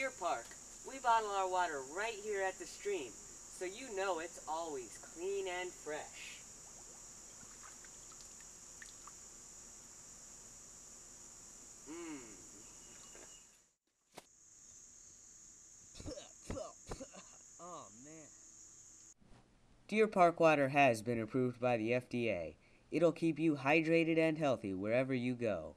Deer Park, we bottle our water right here at the stream, so you know it's always clean and fresh. Mmm. oh man. Deer Park water has been approved by the FDA. It'll keep you hydrated and healthy wherever you go.